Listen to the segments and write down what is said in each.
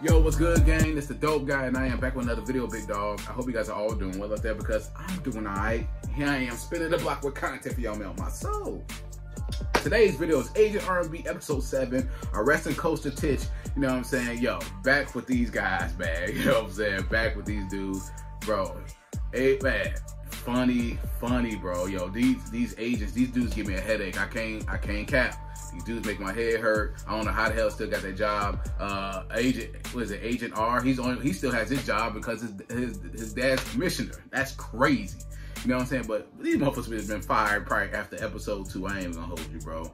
Yo, what's good, gang? It's the dope guy, and I am back with another video, big dog. I hope you guys are all doing well out there because I'm doing all right. Here I am, spinning the block with content for y'all, man, my soul. Today's video is Agent R&B episode 7, Arresting Costa Titch. You know what I'm saying? Yo, back with these guys, man. You know what I'm saying? Back with these dudes. Bro, hey, man, funny, funny, bro. Yo, these these agents, these dudes give me a headache. I can't, I can't cap. These dudes make my head hurt. I don't know how the hell still got that job. Uh, agent, what is it? Agent R. He's on. He still has his job because his his, his dad's commissioner. That's crazy. You know what I'm saying? But these motherfuckers have been fired probably after episode two. I ain't gonna hold you, bro.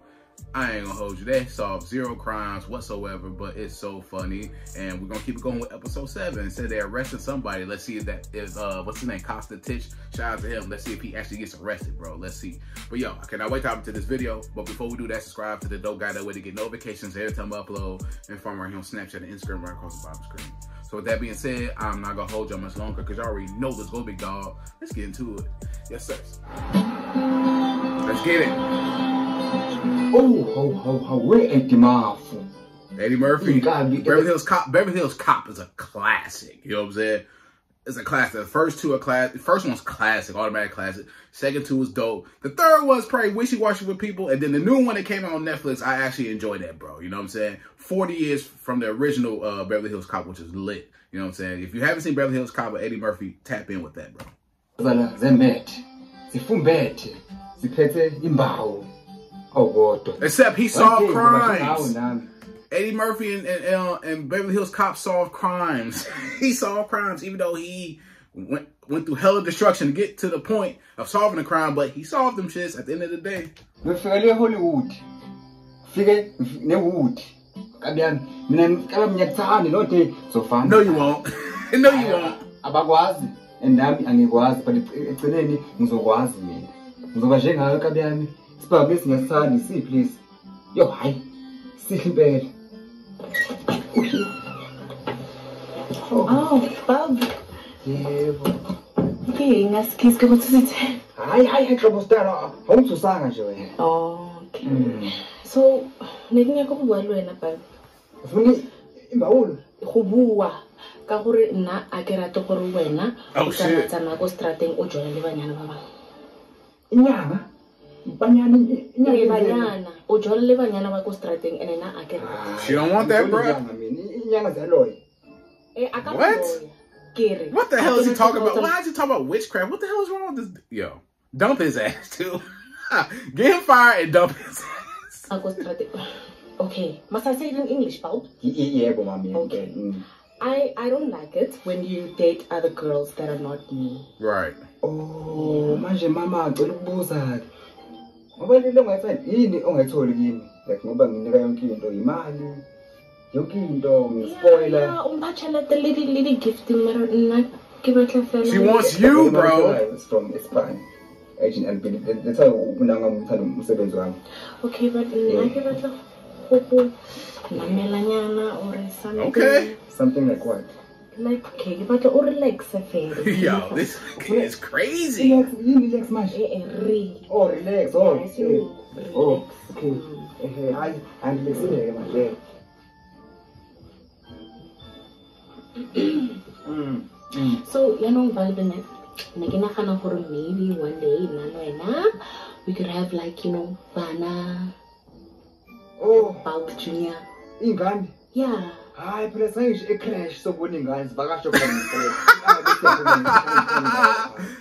I ain't gonna hold you. They solved zero crimes whatsoever, but it's so funny. And we're gonna keep it going with episode seven. Said they arrested somebody. Let's see if that is uh what's his name? Costa Titch. Shout out to him. Let's see if he actually gets arrested, bro. Let's see. But yo, I cannot wait to hop into this video. But before we do that, subscribe to the dope guy that way to get notifications every time I upload and from right here on Snapchat and Instagram right across the bottom screen. So with that being said, I'm not gonna hold y'all much longer because y'all already know this go big dog. Let's get into it. Yes, sir. Let's get it. Oh, ho, ho, ho, where Eddie Murphy? Eddie Murphy. You gotta be- Beverly Hills Cop. Beverly Hills Cop is a classic. You know what I'm saying? It's a classic. The first two are class. The first one's classic, automatic classic. Second two is dope. The third one's probably wishy washy with people, and then the new one that came out on Netflix, I actually enjoyed that, bro. You know what I'm saying? Forty years from the original uh, Beverly Hills Cop, which is lit. You know what I'm saying? If you haven't seen Beverly Hills Cop with Eddie Murphy, tap in with that, bro. zana zembethe zifumbethe ziphethe imbawu owodwa Except he solved crimes. Eddie Murphy and, and, uh, and Beverly Hills Cop solved crimes. he solved crimes, even though he went went through hell of destruction to get to the point of solving a crime, but he solved them shits at the end of the day. Hollywood fike newood kabiyami mina ngicela ngiyakuthanda lo day zofana No, you won't. no, you won't. abakwazi and nami angikwazi but ec- egcineni ngizokwazi mina ngizoba njengayo kabiyami sibambe singasithandi si please yo hayi sihle impela Oh, bab. yebo Okay, ngasikhiske ukuthi sithe. hayi hayi hayi hlobo stara awungizusanga nje wena Okay. Mm. So, ne ke go bua le wena, bab. Ufuni imbawulo Go bua ka gore nna a ke rate gore wena Oh, o tsamaya ko strateng o jola le banyana ba bangwe. inyanga banyana Ee, banyana o le banyana ba strateng and nna a. She don't want that, bro. inyanga ziyaloya Eh, a ka What? boya. Ke re. What the hell is he talking about? Why is he talking about witchcraft? What the hell is wrong with this? Yo, dump his ass too. Get him fired and dump his ass. tsamaya ko strateng. Okay, must I say it in English, Bob? yebo mami Okay. Mm. I I don't like it when you date other girls that are not me. Right. oh manje mama ngicela ukubuza ke ngoba lelo ongayithandi yini ongayitholi kimi. Like ngoba nginika yonke into imali yonke into ngispoiler Yeah, umphathelete le di- le di-gifting mara nna ke batla She wants you, bro. It's from Spain agent and Billy that's how unanga ngithanda umsebenzi wami. Okay but nna ke batla go go namelanyana or something. Okay. something like what like okay ke batla o relaxe fela Yo, this kid is crazy. relax yini relax manje Eh, eh, oh relax oh Yes, okay. you oh okay. Mm. eh hayi andilexile ke manje mm mm so yaanong valbene ne ke nagana gore maybe one day nna le wena we could have like you know bana oh. Bob junior. Ingane yeah hayi phela sangisho ecrash sobona ingane sivakasho khona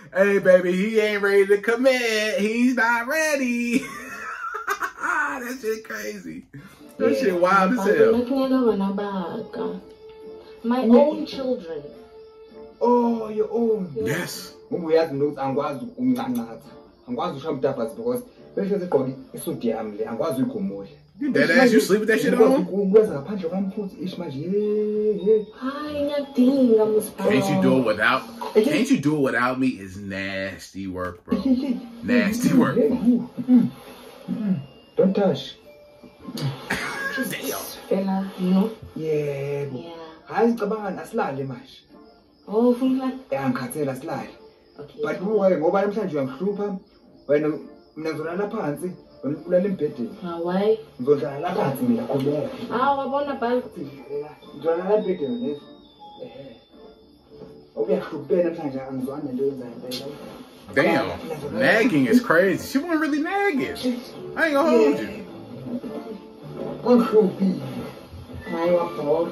Hey, baby, he ain't ready to commit. He's not ready. that shit crazy. That shit wild as hell. ke nyaka bana baka my own children oh your own Yes. ngoba uyazi nokuthi angikwazi ukuncancatha angikwazi usha mtafazi because bese sigqoke isudi yami le angikwazi uyigumula You you sleep with that shit on? ukwenza ngaphandle kwami futhi ish manje ye ye. Hayi ngiyadinga musibaba Can't you do it without? Can't you do it without me? Is nasty work, bro. Nasty work. Hey, ooh, mm, mm, don't touch. Damn. fela no. Yebo. Yeah. Hayi ngicabanga asilale manje. Oh ufuna yangikhathela silale okay. But uwe ngoba namhlanje uyangihlupha wena mina ngizolala phansi ulala embhedeni. Ah, Hawaii ngizodlala phansi mina khuleka ah, hawu wabona bal ngizolala embhedeni nesi? Ehe. Okuyahluphe namhlanje angizwani nento yenzayo Damn, nagging is crazy. She wasn't really nagging. I ain't gonna hold you. wangihluphi hayi wabhola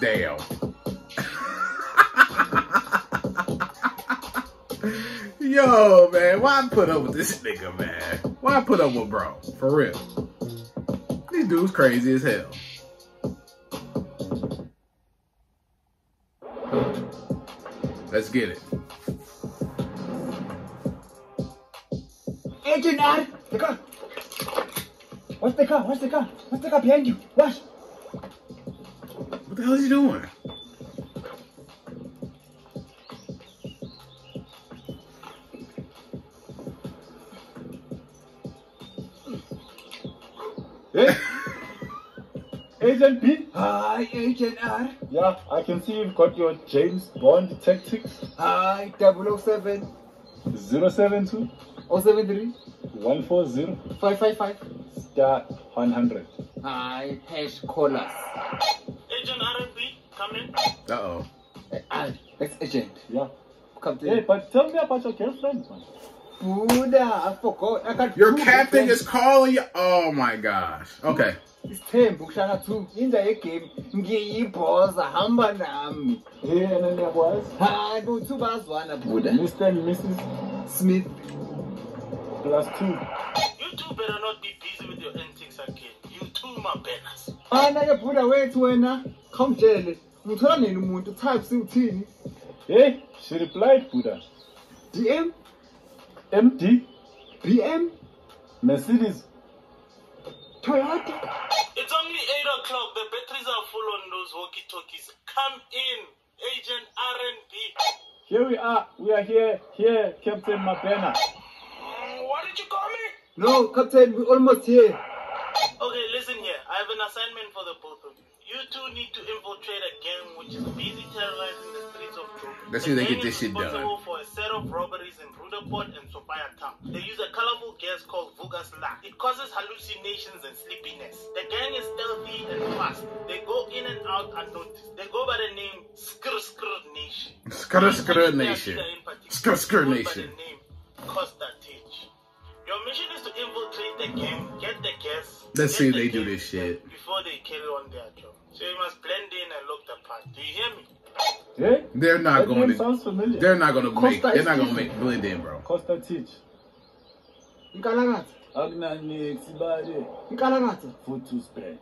Damn. Yo, man, why put up with this nigga, man? Why put up with bro? For real. These dudes crazy as hell. Let's get it. Agent R, the car. What's the car? What's the car? What's the car behind you? What? What the hell is he doing? Agent B. Hi, Agent R. Yeah, I can see you've got your James Bond tactics. Hi, 007 072 073 140 555. star 100. Hi, hash callers. Agent R&B, come in. Uh oh. Ah, that's Agent. Yeah. Captain. Hey, but tell me about your girlfriend, man. Buddha, I forgot. I got Your two captain is calling you. Oh my gosh. Okay. It's Thembu kushaka 2 inja yegame ngiyibhoza hamba nami Hey, and then there was hayi bo-two bazwana buda Mr. and Mrs. smith plus two. You two better not be busy with your antics again. You two my banners. ana-ke buda wethu wena khawungitshele ngithola nini umuntu type siwuthini Hey, she replied, Buddha. dm MD, bm Mercedes. toyota It's only 8 o'clock. The batteries are full on those walkie-talkies. Come in, Agent R&B. Here we are. We are here. Here, Captain Mapena. Mm, what did you call me? no captain we almost here Okay, listen here. I have an assignment for the both of you. You two need to infiltrate a gang which is busy terrorizing the streets of Joburg. Let's see if they get this shit done. responsible for a set of robberies in Roodepoort and Sophiatown. They use a colorful gas called Vugas Vugasla. It causes hallucinations and sleepiness. The gang is stealthy and fast. They go in and out unnoticed. They go by the name Skr Skr Nation. Skr Skr Nation. leader in particular Skr Skr Nation. Costa. Your mission is to infiltrate the gang, get the gas. Let's see if the they do this shit. Before they carry on their job. So you must blend in and look the part. Do you hear me? Hey, They're not that going to. sounds familiar. They're not gonna make. They're not gonna make blend in, bro. Costa Titch. inkalakatha Agnanix, Bade. inkalakatha Futu spread.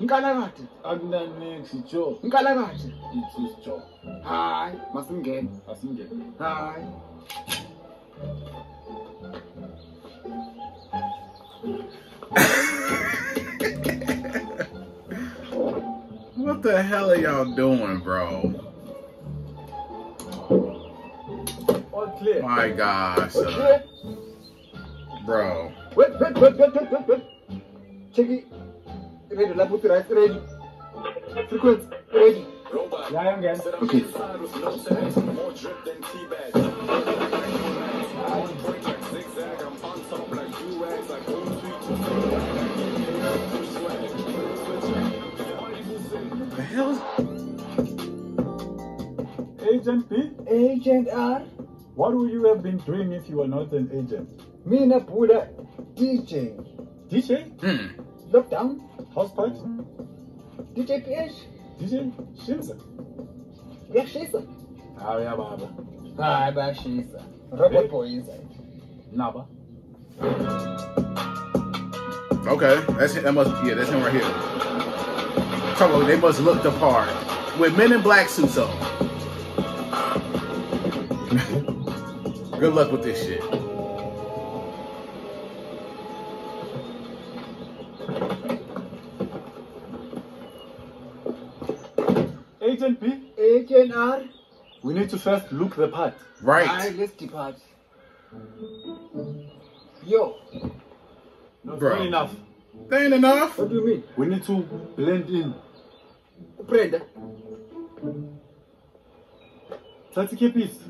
inkalakatha Agnanix, Joe. inkalakatha It is Joe. hayi masingene Asinge. What the hell are y'all doing, bro? My gosh, okay bro. wait wait okay The hell Agent B, agent r what would you have been doing if you were not an agent? Me mina buda dj DJ? Hmm. lockdown House party? dj ph DJ? Shimza? uyashisa Ah, yeah, baba. hayi bayashisa Robot Boii inside Naba. Okay, that's that must yeah, that's him right here. Talk about they must look the part with men in black suits on. Good luck with this shit. Agent B, agent r we need to first look the part. hayi Right, let's depart yo Not Bro. good enough. that ain't enough. what do you mean We need to blend in uprenda satikepisi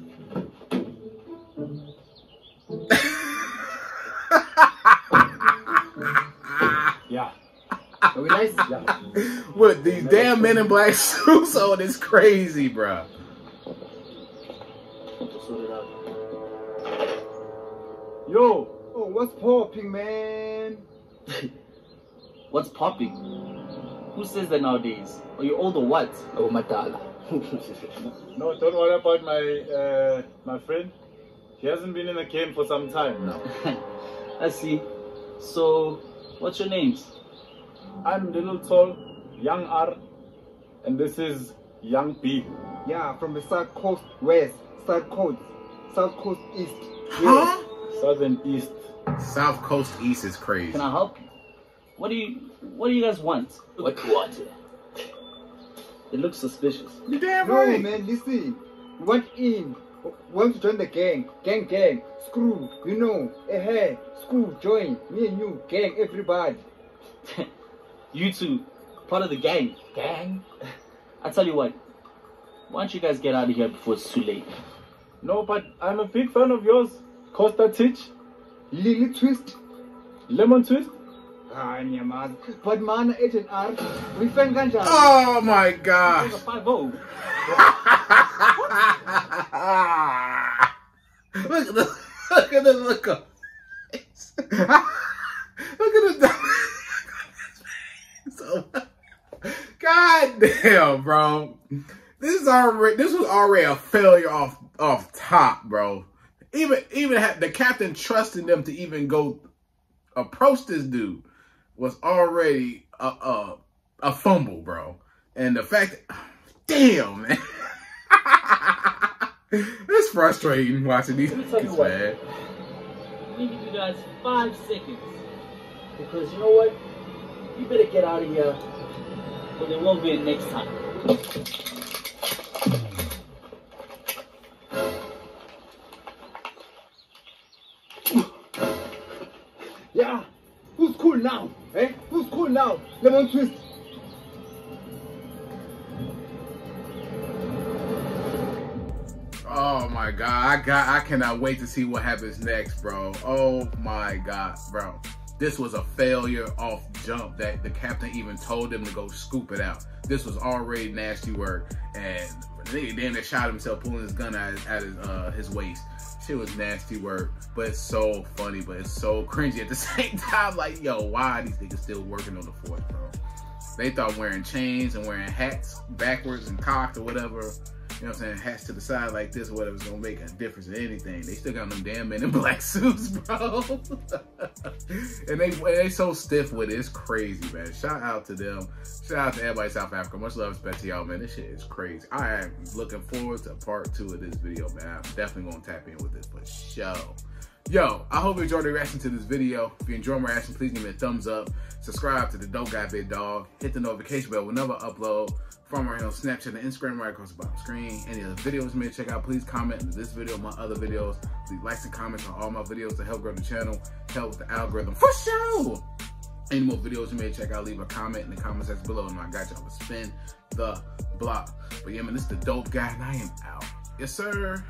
yeah nice? yeah. What these nice. damn men in black suits on is crazy, bro. Yo, oh, what's popping, man? what's popping? Who says that nowadays? Are you old or what? Oh, Matala. no, don't worry about my uh, my friend. He hasn't been in the game for some time now. I see. So, what's your names? I'm Little Tall, Young R, and this is Young B. Yeah, from the south coast west, south coast, south coast east. Huh? Southern East. South Coast East is crazy. Can I help you? What do you What do you guys want? What what? It looks suspicious. You damn No, right. man, listen. We want in. We want to join the gang. Gang, gang. Screw. You know. Eh, hey. Screw. Join. Me and you. Gang. Everybody. You two, part of the gang. Gang? I tell you what. Why don't you guys get out of here before it's too late? No, but I'm a big fan of yours. Costa Titch, Lily Twist. Lemon Twist. Man, H and R. We fan kanjani? Oh my god. Look at the look at the look of look at the so God damn, bro. This is already this was already a failure off off top, bro. Even even had the captain trusting them to even go approach this dude was already a a, a fumble, bro. And the fact that, damn, man. it's frustrating watching these Let me tell what. man. Me give you guys five seconds. Because you know what? You better get out of here. Or there won't be a next time. Oh my god, I got I cannot wait to see what happens next, bro. Oh my god, bro. This was a failure off jump that the captain even told them to go scoop it out. This was already nasty work, and nigga damn near shot himself pulling his gun out, out his uh, his waist. Shit was nasty work, but it's so funny, but it's so cringy at the same time. Like, yo, why these niggas still working on the fourth, bro? They thought wearing chains and wearing hats backwards and cocked or whatever, you know what I'm saying, hats to the side like this or whatever is gonna make a difference in anything. They still got them damn men in black suits, bro. and they they so stiff with it. It's crazy, man. Shout out to them. Shout out to everybody South Africa. Much love respect to y'all, man. This shit is crazy. I am looking forward to part two of this video, man. I'm definitely gonna tap in with this for show. Yo, I hope you enjoyed the reaction to this video. If you enjoyed my reaction, please give me a thumbs up. Subscribe to the Dope Guy Big Dog. Hit the notification bell whenever I upload. From here on Snapchat and Instagram right across the bottom screen. Any other videos you may check out, please comment on this video, my other videos. Leave likes and comments on all my videos to help grow the channel, help with the algorithm for sure. Any more videos you may check out, leave a comment in the comment section below and I got y'all to spin the block. But yeah, man, this is the Dope Guy and I am out. Yes, sir.